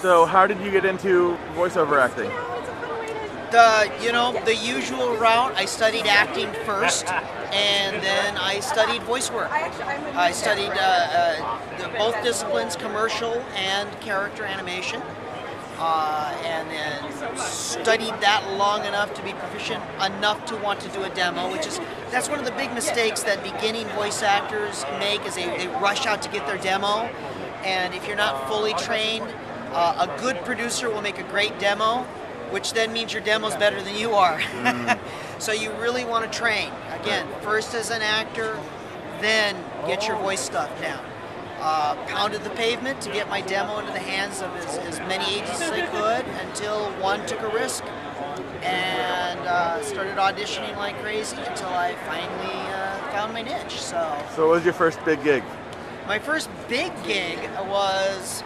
So, how did you get into voiceover acting? The you know the usual route. I studied acting first, and then I studied voice work. I studied uh, uh, the, both disciplines, commercial and character animation, uh, and then studied that long enough to be proficient enough to want to do a demo. Which is that's one of the big mistakes that beginning voice actors make is they, they rush out to get their demo, and if you're not fully trained, uh, a good producer will make a great demo which then means your demo's better than you are. Mm. so you really want to train. Again, first as an actor, then get your voice stuff down. Uh, pounded the pavement to get my demo into the hands of as, as many agents as I could until one took a risk and uh, started auditioning like crazy until I finally uh, found my niche. So. So, what was your first big gig? My first big gig was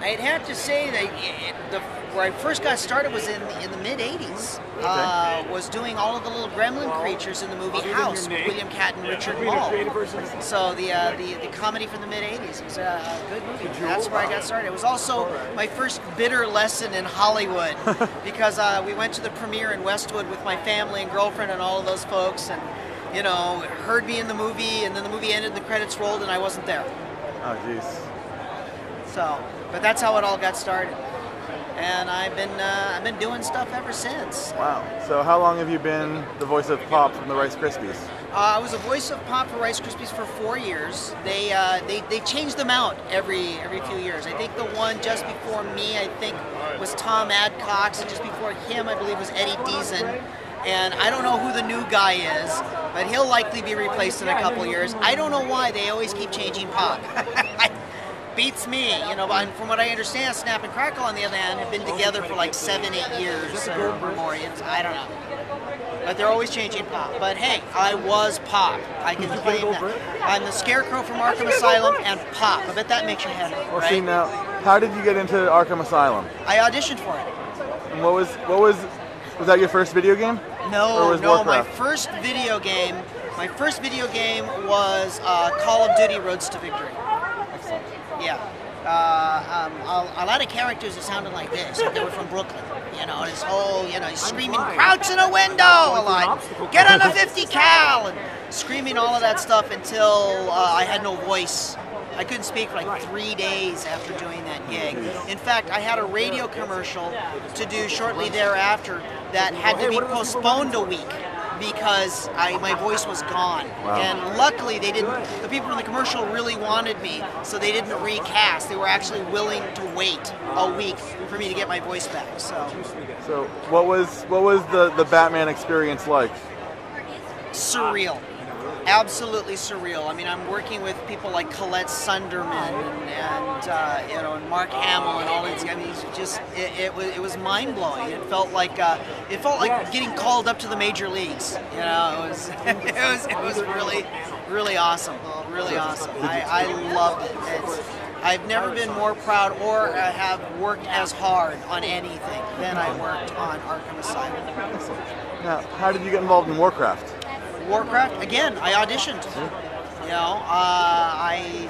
I'd have to say that it, the, where I first got started was in the, in the mid '80s. Okay. Uh, was doing all of the little gremlin creatures in the movie House with William Katt and Richard Moll. So the, uh, the the comedy from the mid '80s. It was a good movie. That's where I got started. It was also my first bitter lesson in Hollywood because uh, we went to the premiere in Westwood with my family and girlfriend and all of those folks and you know heard me in the movie and then the movie ended, the credits rolled, and I wasn't there. Oh, jeez. So, but that's how it all got started. And I've been uh, I've been doing stuff ever since. Wow. So how long have you been the voice of Pop from the Rice Krispies? Uh, I was a voice of Pop for Rice Krispies for four years. They, uh, they they change them out every every few years. I think the one just before me, I think, was Tom Adcox, and just before him, I believe, was Eddie Deezen And I don't know who the new guy is, but he'll likely be replaced in a couple years. I don't know why they always keep changing Pop. beats me. You know, And from what I understand, Snap and Crackle, on the other hand, have been together for like seven, eight years or more. It's, I don't know. But they're always changing Pop. But hey, I was Pop. I can claim that. I'm the Scarecrow from Arkham Asylum and Pop. I bet that makes your head hurt. Well, see now, how did you get into Arkham Asylum? I auditioned for it. And what was what was was that your first video game? No, no. Warcraft? My first video game. My first video game was uh, Call of Duty: Roads to Victory. Yeah. Uh, um, a, a, lot of characters that sounded like this. They were from Brooklyn. You know, this whole, you know, screaming, crouch in a window a lot. Get on a 50 cal! And screaming all of that stuff until uh, I had no voice. I couldn't speak for like three days after doing that gig. In fact, I had a radio commercial to do shortly thereafter that had to be postponed a week because I, my voice was gone. Wow. And luckily, they didn't. The people in the commercial really wanted me, so they didn't recast. They were actually willing to wait a week for me to get my voice back. So. So what was what was the the Batman experience like? Surreal absolutely surreal. I mean, I'm working with people like Collette Sunderman and, uh, you know, and Mark Hamill and all these. I mean, just it, it, was it was mind blowing. It felt like uh, it felt like getting called up to the major leagues. You know, it was it was it was really really awesome. Really awesome. I, I loved it. It's, I've never been more proud or uh, have worked as hard on anything than I worked on Arkham Asylum. Now, how did you get involved in Warcraft? Warcraft, again, I auditioned. You know, uh, I,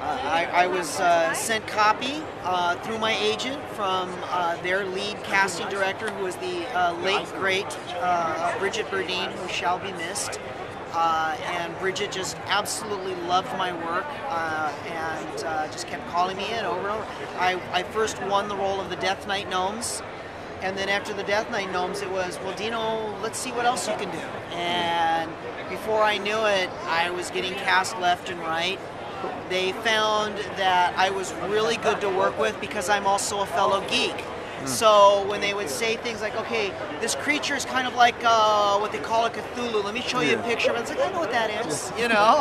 uh, I, I was uh, sent copy uh, through my agent from uh, their lead casting director, who was the uh, late great Bridget Berdine, who shall be missed. and Bridget just absolutely loved my work and just kept calling me in over and over. I, I first won the role of the Death Knight Gnomes and then after the Death Knight Gnomes, it was, well, Dino, let's see what else you can do. And before I knew it, I was getting cast left and right. They found that I was really good to work with because I'm also a fellow geek. Hmm. So when they would say things like, okay, this creature is kind of like uh, what they call a Cthulhu. Let me show you a picture. And it's like, I know what that is, you know?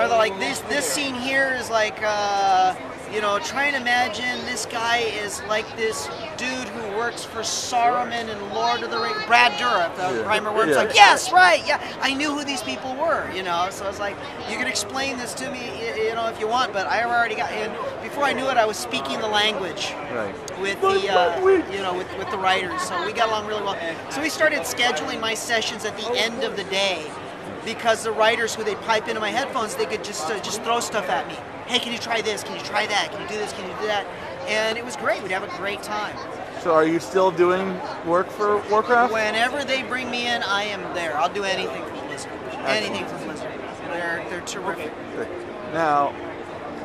or they're like, this this scene here is like, uh, you know, try and imagine this guy is like this dude who works for Saruman and Lord of the Rings, Brad Dourif, the yeah. primer works yeah. like, yes, right, yeah. I knew who these people were, you know. So I was like, you can explain this to me, you know, if you want, but I already got in. Before I knew it, I was speaking the language right. with the, uh, you know, with, with the writers. So we got along really well. So we started scheduling my sessions at the end of the day because the writers who they pipe into my headphones, they could just uh, just throw stuff at me. Hey, can you try this? Can you try that? Can you do this? Can you do that? And it was great. We'd have a great time. So are you still doing work for Warcraft? Whenever they bring me in, I am there. I'll do anything for Blizzard. Anything for Blizzard. They're they're terrific. Now,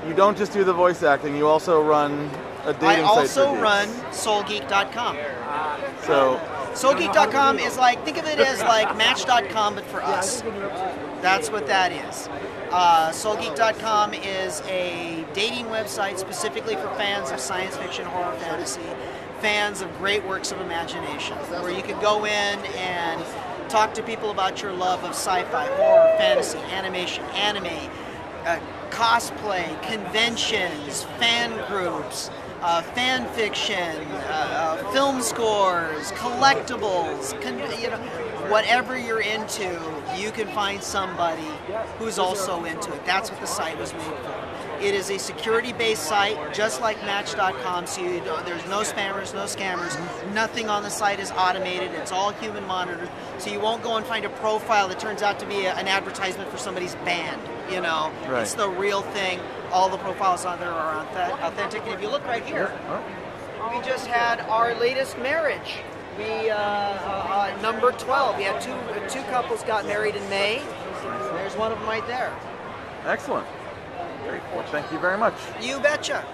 you don't just do the voice acting. You also run a dating I site also for run. SoulGeek.com. So SoulGeek.com is like think of it as like Match.com but for us. That's what that is. Uh, SoulGeek.com is a dating website specifically for fans of science fiction, horror, fantasy, fans of great works of imagination, where you can go in and talk to people about your love of sci-fi, horror, fantasy, animation, anime, uh, cosplay, conventions, fan groups, uh, fan fiction, uh, uh, film scores, collectibles, con- you know, whatever you're into, you can find somebody who's also into it. That's what the site was made for. It is a security-based site, just like Match.com. So you there's no spammers, no scammers. Nothing on the site is automated. It's all human monitored. So you won't go and find a profile that turns out to be a, an advertisement for somebody's band. You know, Right. it's the real thing. All the profiles on there are authentic. And if you look right here, we just had our latest marriage. We uh, uh, uh, number 12. We had two two couples got married in May. There's one of them right there. excellent. Great. Well, thank you very much. You betcha.